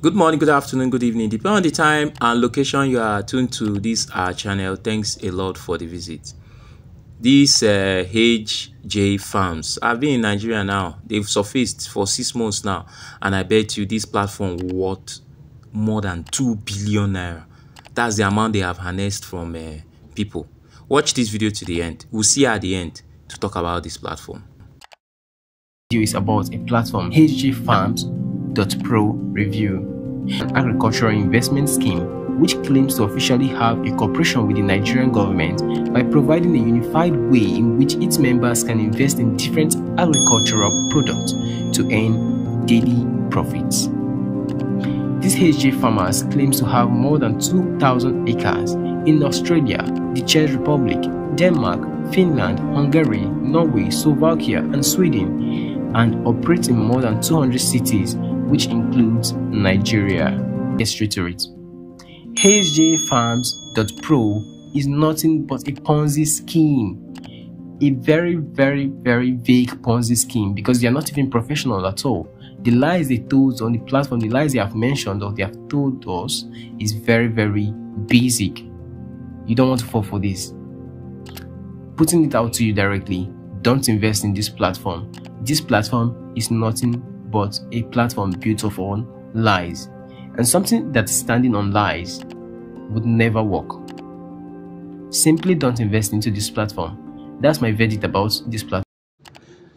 Good morning, good afternoon, good evening. Depending on the time and location you are tuned to this channel, thanks a lot for the visit. These uh, HJ farms have been in Nigeria now. They've surfaced for six months now, and I bet you this platform worth more than two billion naira. That's the amount they have harnessed from uh, people. Watch this video to the end. We'll see at the end to talk about this platform. Is about a platform HJ Farms Pro Review, an agricultural investment scheme which claims to officially have a cooperation with the Nigerian government by providing a unified way in which its members can invest in different agricultural products to earn daily profits. This HJ Farmers claims to have more than 2,000 acres in Australia, the Czech Republic, Denmark, Finland, Hungary, Norway, Slovakia, and Sweden, and operate in more than 200 cities which includes Nigeria. Get straight to it. HJFarms.pro is nothing but a Ponzi scheme. A very, very, very vague Ponzi scheme because they are not even professional at all. The lies they told on the platform, the lies they have mentioned or they have told us is very, very basic. You don't want to fall for this. Putting it out to you directly, don't invest in this platform. This platform is nothing but a platform built upon lies. And something that's standing on lies would never work. Simply don't invest into this platform. That's my verdict about this platform.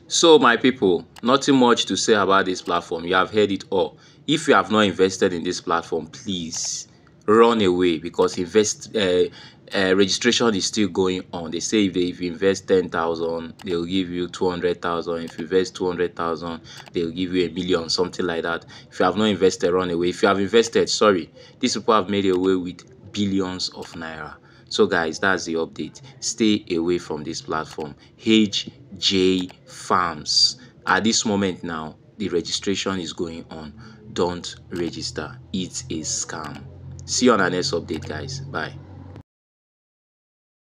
So, my people, nothing much to say about this platform. You have heard it all. If you have not invested in this platform, please run away because invest uh, uh, registration is still going on. They say if, they, if you invest 10,000, they'll give you 200,000. If you invest 200,000, they'll give you a million, something like that. If you have not invested, run away. If you have invested, sorry, these people have made away with billions of naira. So guys, that's the update. Stay away from this platform. HJ Farms. At this moment now, the registration is going on. Don't register. It's a scam. See you on our next update, guys. Bye.